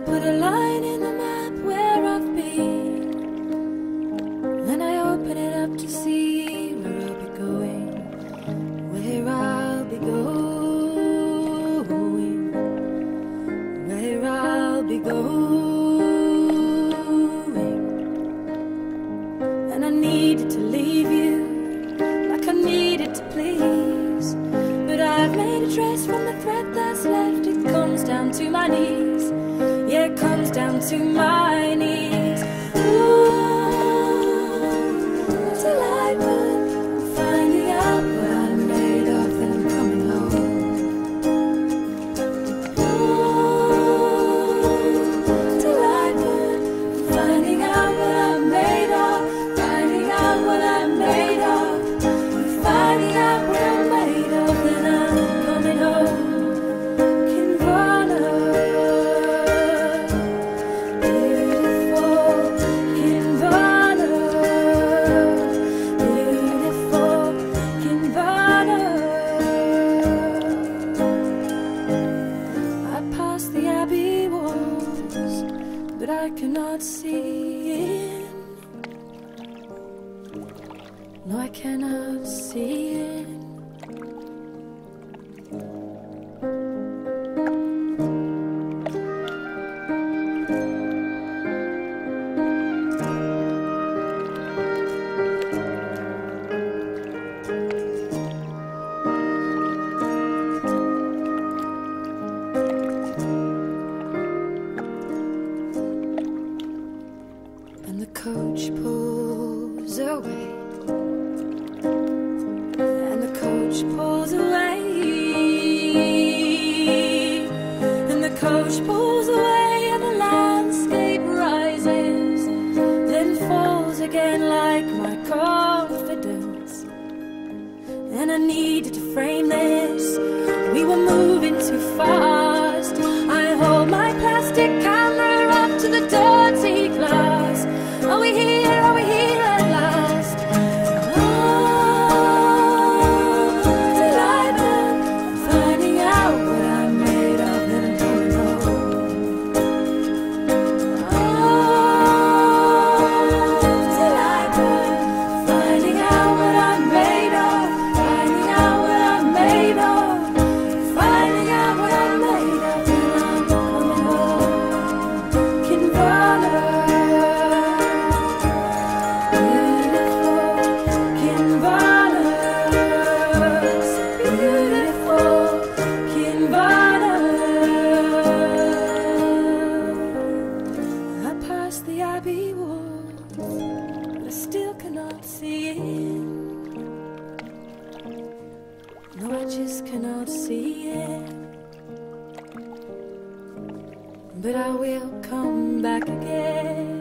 I put a line in the map where I've been. Then I open it up to see where I'll be going. Where I'll be going. Where I'll be going. And I needed to leave you like I needed to please. But I've made a trace from the thread that's left. It comes down to my knees. Yeah, it comes down to my I cannot see in. No, I cannot see in. Pulls away, and the coach pulls away, and the coach pulls away, and the landscape rises, then falls again like my confidence. And I needed to frame this. We were moving too fast. No, I just cannot see it. But I will come back again.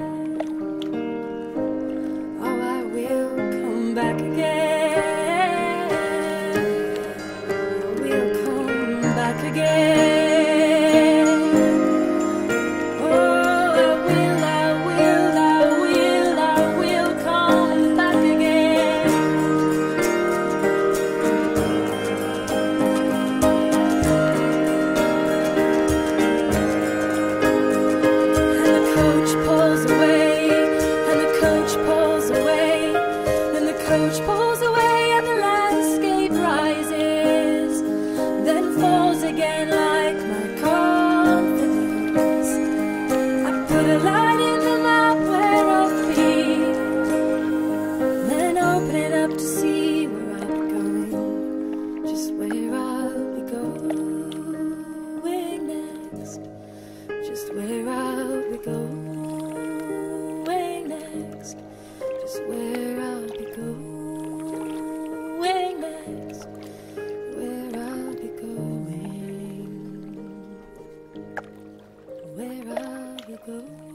Just where I'll be going next. Just where I'll be going next, just where I'll be going next, where I'll be going, where I'll be going.